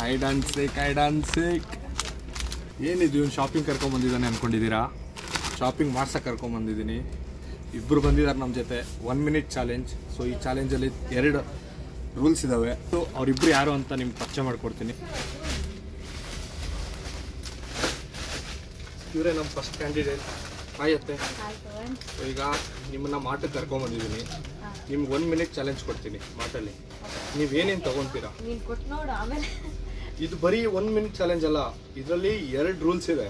Hide and seek hide and seek ಏನಿದು ಇವ್ನು shopping ಕರ್ಕೊಂಬಂದಿದ್ದಾನೆ ಅಂದ್ಕೊಂಡಿದ್ದೀರಾ shopping ಮಾಡ್ಸಕ್ಕೆ ಕರ್ಕೊಂಬಂದಿದ್ದೀನಿ ಇಬ್ಬರು ಬಂದಿದ್ದಾರೆ ನಮ್ಮ ಜೊತೆ. ಒನ್ ಮಿನಿಟ್ ಚಾಲೆಂಜ್ ಸೊ ಈ ಚಾಲೆಂಜಲ್ಲಿ ಎರಡು ರೂಲ್ಸ್ ಇದ್ದಾವೆ ಸೊ ಅವರಿಬ್ಬರು ಯಾರು ಅಂತ ನಿಮ್ಗೆ ಪರಿಚಯ ಮಾಡಿಕೊಡ್ತೀನಿ. ಇವರೇ ನಮ್ಮ ಫಸ್ಟ್ ಕ್ಯಾಂಡಿಡೇಟ್ ಆಯತ್ತೆ ಸೊ ಈಗ ನಿಮ್ಮನ್ನ ಮಾಟಕ್ಕೆ ಕರ್ಕೊಂಬಂದಿದ್ದೀನಿ ನಿಮ್ಗೆ ಒನ್ ಮಿನಿಟ್ ಚಾಲೆಂಜ್ ಕೊಡ್ತೀನಿ ಮಾಟಲ್ಲಿ ನೀವೇನೇನು ತಗೊಂತೀರಾ? ನೀನ್ ಕೊಟ್ಟು ನೋಡು ಆಮೇಲೆ. ಇದು ಬರೀ ಒನ್ ಮಿನಿಟ್ ಚಾಲೆಂಜ್ ಅಲ್ಲ ಇದರಲ್ಲಿ ಎರಡು ರೂಲ್ಸ್ ಇದೆ.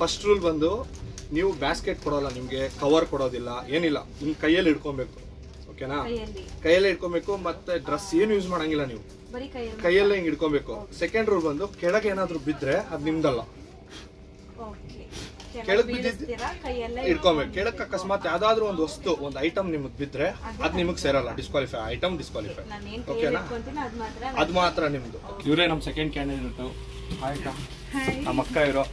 ಫಸ್ಟ್ ರೂಲ್ ಬಂದು ನೀವು ಬ್ಯಾಸ್ಕೆಟ್ ಕೊಡೋಲ್ಲ ನಿಮಗೆ ಕವರ್ ಕೊಡೋದಿಲ್ಲ ಏನಿಲ್ಲ ನಿಮ್ಮ ಕೈಯಲ್ಲಿ ಇಟ್ಕೊಬೇಕು ಓಕೆನಾ ಕೈಯಲ್ಲಿ. ಕೈಯಲ್ಲೇ ಇಟ್ಕೊಬೇಕು ಮತ್ತೆ ಡ್ರೆಸ್ ಏನು ಯೂಸ್ ಮಾಡಂಗಿಲ್ಲ ನೀವು. ಬರೀ ಕೈಯಲ್ಲಿ. ಕೈಯಲ್ಲೇ ಹಿಂಗೆ ಇಟ್ಕೊಬೇಕು ಸೆಕೆಂಡ್ ರೂಲ್ ಬಂದು ಕೆಳಗೆ ಏನಾದರೂ ಬಿದ್ದರೆ ಅದು ನಿಮ್ದಲ್ಲ. ಕೆಳಗ್ ಕೈಯಲ್ಲೇ ಇಟ್ಕೊಬೇಕು. ಕೆಳಕ್ಕೆ ಅಕಸ್ಮಾತ್ ಯಾವ್ದಾದ್ರು ಒಂದು ವಸ್ತು ಒಂದು ಐಟಮ್ ನಿಮಗೆ ಬಿದ್ರೆ ಅದು. ನಿಮಗೆ ಸೇರಲ್ಲ. ಡಿಸ್ಕ್ವಾಲಿಫೈ ಐಟಮ್ ಡಿಸ್ಕ್ವಾಲಿಫೈ ನಾನು ಏನ್ ಓಕೆನಾ? ಅದ್ ಮಾತ್ರ ಅದು ಮಾತ್ರ ನಿಮ್ದು. ಇವರೇ ನಮ್ಮ ಸೆಕೆಂಡ್ ಕ್ಯಾಂಡಿಡೇಟ್ ಆಯ್ತಾ ನಮ್ಮ ಅಕ್ಕ. ಇರೋ.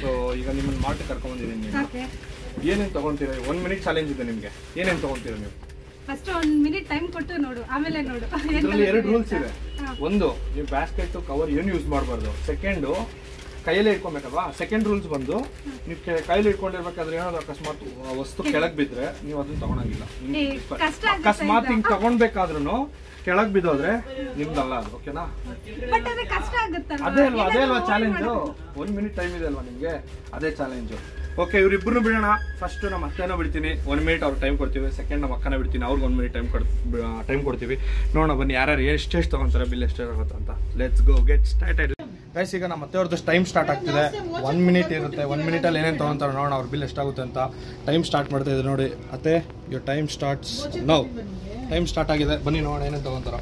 ಸೊ ಈಗ ನಿಮ್ಮನ್ನ ಕರ್ಕೊಂಡ್ ಕರ್ಕೊಂಡ್ಬಂದಿದ್ದೀನಿ ನೀವು ಏನೇನು ತಗೊಂತೀರಾ? ಒನ್ ಮಿನಿಟ್ ಚಾಲೆಂಜ್ ಇದೆ ನಿಮಗೆ. ಏನೇನು ತಗೊಂತೀರಾ ನೀವು? ಫಸ್ಟ್ ಒಂದ್ ಮಿನಿಟ್ ಟೈಮ್ ಕೊಟ್ಟು ನೋಡು. ಆಮೇಲೆ ನೋಡು. ಇದರಲ್ಲಿ ಎರಡು ರೂಲ್ಸ್ ಇದೆ. ಒಂದು ನೀವು ಬ್ಯಾಸ್ಕೆಟ್ ಕವರ್ ಏನು ಯೂಸ್ ಮಾಡಬಾರ್ದು? ಸೆಕೆಂಡು ಕೈಯಲ್ಲೇ ಇಟ್ಕೊಬೇಕಲ್ವಾ? ಸೆಕೆಂಡ್ ರೂಲ್ಸ್ ಬಂದು ನೀವು ಕೈಯಲ್ಲಿ ಇಟ್ಕೊಂಡಿರ್ಬೇಕಾದ್ರೆ ಏನಾದ್ರು ಅಕಸ್ಮಾತ್ ವಸ್ತು ಕೆಳಗೆ ಬಿದ್ರೆ ನೀವು ಅದನ್ನ ತಗೊಳಂಗಿಲ್ಲ ಅಕಸ್ಮಾತ್ ಹಿಂಗ್ ತಗೊಂಡ್ಬೇಕಾದ್ರೂ ಕೆಳಗೆ ಬಿದ್ದೋದ್ರೆ ನಿಮ್ದಲ್ಲ ಅದು ಓಕೆನಾ? ಅದೇ ಅಲ್ವಾ ಅದೇ ಅಲ್ವಾ ಚಾಲೆಂಜು ಒಂದ್ ಮಿನಿಟ್ ಟೈಮ್ ಇದೆ ಅಲ್ವಾ ನಿಮಗೆ? ಅದೇ ಚಾಲೆಂಜು ಓಕೆ ಇವ್ರಿಬ್ರು ಬಿಡೋಣ. ಫಸ್ಟ್ ನಮ್ಮ ಅತ್ತೆನ ಬಿಡ್ತೀನಿ. ಒನ್ ಮಿನಿಟ್ ಅವ್ರಿಗೆ ಟೈಮ್ ಕೊಡ್ತೀವಿ. ಸೆಕೆಂಡ್ ನಮ್ಮ ಅಕ್ಕನ ಬಿಡ್ತೀನಿ. ಅವ್ರಿಗೆ ಒನ್ ಮಿನಿಟ್ ಟೈಮ್ ಕೊಡ್ ಟೈಮ್ ಕೊಡ್ತೀವಿ. ನೋಡೋಣ ಬನ್ನಿ ಯಾರ್ಯಾರು ಎಷ್ಟೆಷ್ಟು ತಗೊಂತಾರೆ ಬಿಲ್ ಎಷ್ಟು ಆಗುತ್ತೆ ಅಂತ. Let's go get start guys ಈಗ ನಮ್ಮ ಅತ್ತೆಯವ್ರದ್ದು ಟೈಮ್ ಸ್ಟಾರ್ಟ್ ಆಗ್ತಿದೆ. ಒನ್ ಮಿನಿಟ್ ಇರುತ್ತೆ. ಒನ್ ಮಿನಿಟಲ್ಲಿ ಏನೇನು ತೊಗೊತಾರೆ ನೋಡೋಣ ಅವ್ರ ಬಿಲ್ ಎಷ್ಟಾಗುತ್ತೆ ಅಂತ. ಟೈಮ್ ಸ್ಟಾರ್ಟ್ ಮಾಡ್ತಾ ಇದ್ದಾರೆ ನೋಡಿ. ಅತ್ತೆ your time starts now time start ಆಗಿದೆ. ಬನ್ನಿ ನೋಡೋಣ ಏನೇನು ತೊಗೊತಾರ.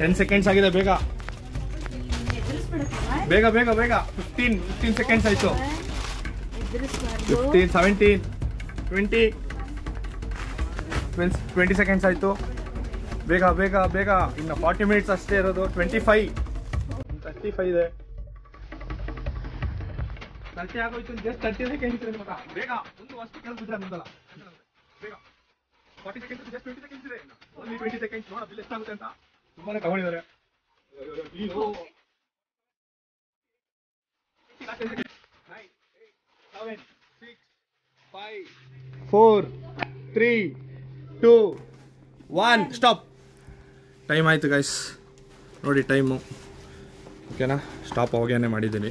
ಟೆನ್ ಸೆಕೆಂಡ್ಸ್ ಆಗಿದೆ ಬೇಗ. ಬೇಗ ಬೇಗ ಬೇಗ. ಫಿಫ್ಟೀನ್ ಫಿಫ್ಟೀನ್ ಸೆಕೆಂಡ್ಸ್ ಆಯ್ತು. Fifteen seventeen twenty twenty seconds ಆಯಿತು. ಬೇಗ ಬೇಗ ಬೇಗ. ಇನ್ನು ಫಾರ್ಟಿ ಮಿನಿಟ್ಸ್ ಅಷ್ಟೇ ಇರೋದು. ಟ್ವೆಂಟಿ ಫೈವ್ ತರ್ಟಿ ಫೈವ್ ಇದೆ. ತರ್ಟಿ ಆಗೋಯ್ತು. ಜಸ್ಟ್ ತರ್ಟಿ ಸೆಕೆಂಡ್ಸ್ ಇದೆ ಬೇಗ. ಒಂದು ಅಷ್ಟು ಕೆಲಸ ಅಂತಲ್ಲ ಬೇಗ. Forty seconds just twenty seconds ಇದೆ ಓನ್ಲಿ ಟ್ವೆಂಟಿ ಸೆಕೆಂಡ್ಸ್ ನೋಡ ಬಿಲ್ ಎಷ್ಟಾಗುತ್ತೆ ಅಂತ. ತುಂಬಾನೇ ತಗೊಂಡಿದ್ದಾರೆ. Four three two one stop time ಆಯಿತು ಗೈಸ್ ನೋಡಿ ಟೈಮು ಓಕೆನಾ ಸ್ಟಾಪ್ ಅವಾಗೇನೆ ಮಾಡಿದ್ದೀನಿ.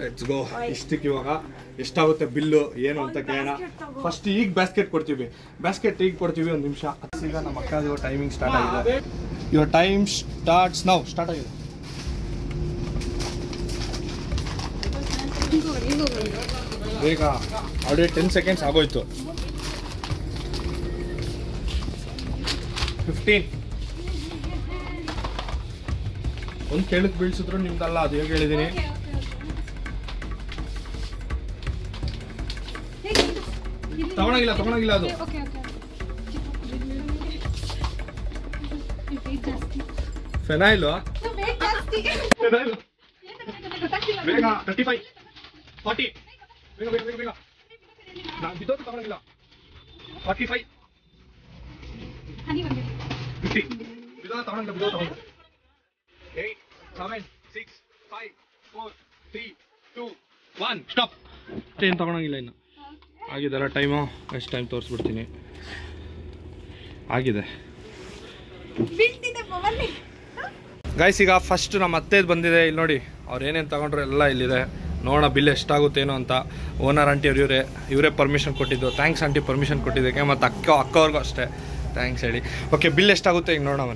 ಲೆಟ್ಸ್ ಗೋ ಇಷ್ಟಕ್ಕೆ ಇವಾಗ ಎಷ್ಟಾಗುತ್ತೆ ಬಿಲ್ಲು ಏನು ಅಂತ ಕೇಳೋಣ. ಫಸ್ಟ್ ಈಗ ಬ್ಯಾಸ್ಕೆಟ್ ಕೊಡ್ತೀವಿ. ಬ್ಯಾಸ್ಕೆಟ್ ಈಗ ಕೊಡ್ತೀವಿ ಒಂದು ನಿಮಿಷ. ಈಗ ನಮ್ಮ ಅಕ್ಕದು ಟೈಮಿಂಗ್ ಸ್ಟಾರ್ಟ್ ಆಗಿದೆ. ಯುವರ್ ಟೈಮ್ ಸ್ಟಾರ್ಟ್ಸ್ ನಾವು ಸ್ಟಾರ್ಟ್ ಆಗಿದೆ. ಬೇಗ. ಆಲ್ರೆಡಿ ಟೆನ್ ಸೆಕೆಂಡ್ಸ್ ಆಗೋಯ್ತು. ಫಿಫ್ಟೀನ್ ಒಂದು ಕೇಳಕ್ ಬೀಳ್ಸಿದ್ರು ನಿಮ್ದಲ್ಲ ಅದು ಹೇಗೆ ಹೇಳಿದ್ದೀನಿ ತಗೊಳಗಿಲ್ಲ ತಗೊಳಗಿಲ್ಲ ಅದು. ಬೇಗ ತರ್ಟಿ ಫೈವ್ ಫಾರ್ಟಿ ಬೇಗ ಬೇಗ ಬೇಗ ಬೇಗ ನಾನು ಬಿದ್ದೋದು ತಗೊಳಗಿಲ್ಲ. ಫಾರ್ಟಿ ಫೈವ್ ತಗೊಂಡಿಲ್ಲ ಸ್ಟಾಪ್ ಏನು ತಗೊಳಂಗಿಲ್ಲ ಇನ್ನು. ಆಗಿದೆಲ್ಲ ಟೈಮು ಎಷ್ಟು ಟೈಮ್ ತೋರಿಸ್ಬಿಡ್ತೀನಿ. ಆಗಿದೆ. ಗಾಯ್ಸ್ ಈಗ ಫಸ್ಟ್ ನಮ್ಮ ಅತ್ತೆದು ಬಂದಿದೆ. ಇಲ್ಲಿ ನೋಡಿ, ಅವ್ರು ಏನೇನು ತಗೊಂಡ್ರು ಎಲ್ಲ ಇಲ್ಲಿದೆ. ನೋಡೋಣ ಬಿಲ್ ಎಷ್ಟಾಗುತ್ತೇನೋ ಅಂತ. ಓನರ್ ಆಂಟಿ ಅವ್ರು ಇವರೇ ಇವರೇ ಪರ್ಮಿಷನ್ ಕೊಟ್ಟಿದ್ದು. ಥ್ಯಾಂಕ್ಸ್ ಆಂಟಿ ಪರ್ಮಿಷನ್ ಕೊಟ್ಟಿದ್ದಕ್ಕೆ. ಮತ್ತು ಅಕ್ಕ, ಅಕ್ಕವ್ರಿಗೂ ಅಷ್ಟೇ. ಥ್ಯಾಂಕ್ಸ್ ಹೇಳಿ ಓಕೆ ಬಿಲ್ ಎಷ್ಟಾಗುತ್ತೆ ಈಗ ನೋಡೋಣ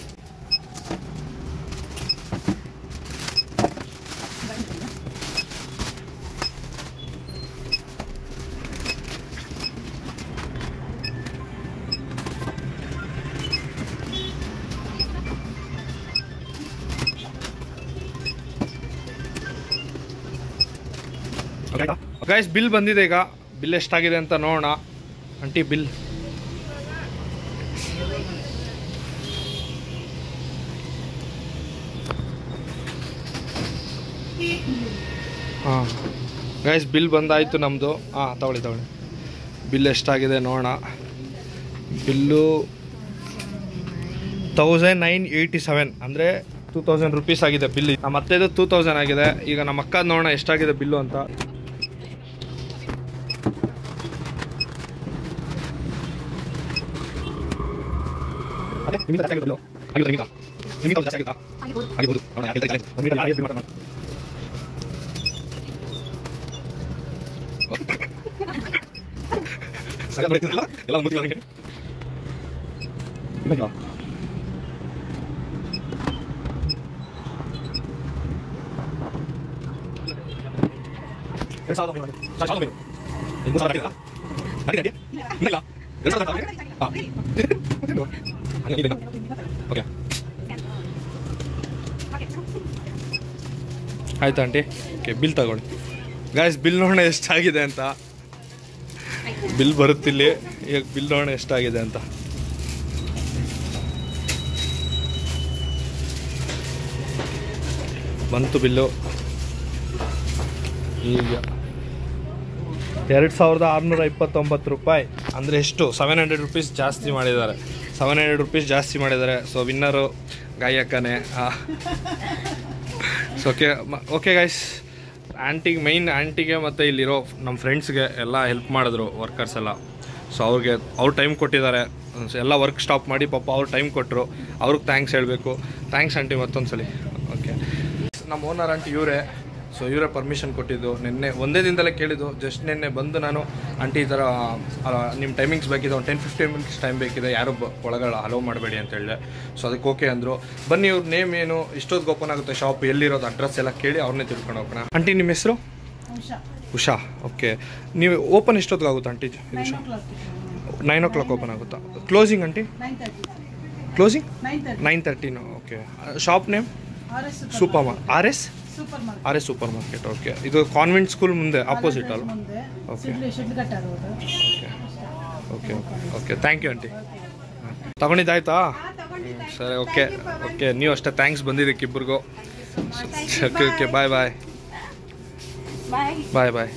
ಗೈಸ್ ಬಿಲ್ ಬಂದಿದೆ ಈಗ. ಬಿಲ್ ಎಷ್ಟಾಗಿದೆ ಅಂತ ನೋಡೋಣ. ಆಂಟಿ ಬಿಲ್ ಹಾಂ. ಗೈಸ್ ಬಿಲ್ ಬಂದಾಯಿತು ನಮ್ಮದು ಹಾಂ, ತಗೊಳ್ಳಿ ತಗೊಳ್ಳಿ. ಬಿಲ್ ಎಷ್ಟಾಗಿದೆ ನೋಡೋಣ. Bill thousand nine eighty seven ಅಂದರೆ ಟೂ ತೌಸಂಡ್ ರುಪೀಸ್ ಆಗಿದೆ ಬಿಲ್ ನಮ್ಮ ಅತ್ತೆದು ಟೂ ತೌಸಂಡ್ ಆಗಿದೆ. ಈಗ ನಮ್ಮ ಅಕ್ಕ ನೋಡೋಣ ಎಷ್ಟಾಗಿದೆ ಬಿಲ್ಲು ಅಂತ. ಅದೇ ನಿಮ್ಮಿಂದ ಜಾಸ್ತಿ ಆಗಿದ್ದು ಆಗಿದ್ದು ನಿಮ್ಮಿಂದ ನಿಮ್ಮಿಂದ ಜಾಸ್ತಿ ಆಗಿತ್ತಾ ಆಗಿರ್ಬೋದು ನೋಡೋಣ ಯಾಕೆ ಹೇಳ್ತಾ ಇದ್ದಾರೆ? ಒಂದ್ minute ಅಲ್ಲಿ ಯಾರು ಬಿಲ್ ಮಾಡ್ತಾರೆ ಸರಿ ಬರ್ತಿರಲ್ಲ ಎಲ್ಲ ಮುಗಿದ ನನಗೆ ಇಲ್ಲ ಎರಡು ಸಾವಿರದ ಒಂಬೈನೂರು ಸಾವಿರದ ಸಾವಿರದ ಒಂಬೈನೂರು ಏನು ಮೂರು ಸಾವಿರ ಕಟ್ಟಿದ್ದೀರಾ? ಕಟ್ಟಿದ್ದೀರಾ? ಇಲ್ಲ ಎರಡು ಸಾವಿರದ ಹಾಂ ಹಂಗೆ ಇದೆ ಓಕೆ ಆಯ್ತಾ ಆಂಟಿ ಓಕೆ ಬಿಲ್ ತಗೊಳ್ಳಿ ಗಾಯ್ಸ್ ಬಿಲ್ ನೋಡೋಣ ಎಷ್ಟಾಗಿದೆ ಅಂತ. ಬಿಲ್ ಬರುತ್ತಿಲ್ಲಿ ಈಗ ಬಿಲ್ ನೋಡೋಣ ಎಷ್ಟಾಗಿದೆ ಅಂತ. ಬಂತು ಬಿಲ್ಲು. ಈಗ ಎರಡು ಸಾವಿರದ ಆರುನೂರ ಇಪ್ಪತ್ತೊಂಬತ್ತು ರೂಪಾಯಿ. ಅಂದರೆ ಎಷ್ಟು? ಸೆವೆನ್ ಹಂಡ್ರೆಡ್ ರುಪೀಸ್ ಜಾಸ್ತಿ ಮಾಡಿದ್ದಾರೆ. ಸೆವೆನ್ ಹಂಡ್ರೆಡ್ ರುಪೀಸ್ ಜಾಸ್ತಿ ಮಾಡಿದ್ದಾರೆ. ಸೊ ವಿನ್ನರು ಗಾಯಕನೇ. ಸೊ ಓಕೆ ಓಕೆ ಗೈಸ್ ಆಂಟಿಗೆ ಮೈನ್ ಆಂಟಿಗೆ ಮತ್ತು ಇಲ್ಲಿರೋ ನಮ್ಮ ಫ್ರೆಂಡ್ಸ್ಗೆ ಎಲ್ಲ ಹೆಲ್ಪ್ ಮಾಡಿದ್ರು ವರ್ಕರ್ಸ್ ಎಲ್ಲ. ಸೊ ಅವ್ರಿಗೆ ಅವ್ರು ಟೈಮ್ ಕೊಟ್ಟಿದ್ದಾರೆ. ಎಲ್ಲ ವರ್ಕ್ ಸ್ಟಾಪ್ ಮಾಡಿ ಪಾಪ ಅವ್ರು ಟೈಮ್ ಕೊಟ್ಟರು ಅವ್ರಿಗೆ ಥ್ಯಾಂಕ್ಸ್ ಹೇಳಬೇಕು. ಥ್ಯಾಂಕ್ಸ್ ಆಂಟಿ ಮತ್ತೊಂದು ಸಲ ಓಕೆ ನಮ್ಮ ಓನರ್ ಆಂಟಿ ಇವರೇ. ಸೊ ಇವರೇ ಪರ್ಮಿಷನ್ ಕೊಟ್ಟಿದ್ದು. ನಿನ್ನೆ ಒಂದೇ ದಿನದಲ್ಲೇ ಕೇಳಿದ್ದು. ಜಸ್ಟ್ ನಿನ್ನೆ ಬಂದು ನಾನು ಆಂಟಿ ಈ ಥರ ನಿಮ್ಮ ಟೈಮಿಂಗ್ಸ್ ಬೇಕಿದೆ ಒಂದು ಟೆನ್ ಫಿಫ್ಟೀನ್ ಮಿನಿಟ್ಸ್ ಟೈಮ್ ಬೇಕಿದೆ ಯಾರು ಬ ಒಳಗಡೆ ಅಲೋ ಮಾಡಬೇಡಿ ಅಂತ ಹೇಳಿದೆ. ಸೊ ಅದಕ್ಕೆ ಓಕೆ ಅಂದರು. ಬನ್ನಿ ಇವ್ರ ನೇಮ್ ಏನು ಇಷ್ಟೊತ್ತಿಗೆ ಓಪನ್ ಆಗುತ್ತೆ ಶಾಪ್ ಎಲ್ಲಿರೋದು ಅಡ್ರೆಸ್ ಎಲ್ಲ ಕೇಳಿ ಅವ್ರನ್ನೇ ತಿಳ್ಕೊಂಡು ಹೋಗೋಣ. ಆಂಟಿ ನಿಮ್ಮ ಹೆಸರು? ಉಷಾ. ಉಷಾ ಓಕೆ ನೀವು ಓಪನ್ ಎಷ್ಟೊತ್ತಿಗೆ ಆಗುತ್ತೆ aunty nine o'clock nine o'clock open ಆಗುತ್ತಾ? Closing aunty? Closing nine thirty nine ತರ್ಟಿನು okay shop name super ಮಾರ್ R S R S super market okay ಇದು ಕಾನ್ವೆಂಟ್ ಸ್ಕೂಲ್ ಮುಂದೆ ಆಪೋಸಿಟ್ ಅಲ್ಲ okay okay okay okay thank you aunty ತಗೊಂಡಿದ್ದಾಯ್ತಾ ಸರಿ okay okay ನೀವು ಅಷ್ಟೇ thanks ಬಂದಿದ್ದಕ್ಕೆ ಇಬ್ಬರಿಗೂ okay okay bye ಬಾಯ್ ಬಾಯ್ ಬಾಯ್